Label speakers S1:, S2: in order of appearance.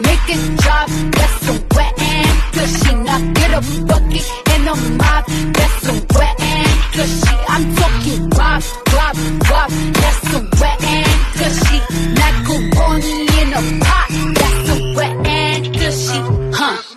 S1: make it drop. That's so wet and cushy. Now get a bucket and a mop. That's so wet and cushy. I'm talking wop, wop, wop. That's so wet and cushy. Macaroni in a pot. That's so wet and cushy, huh?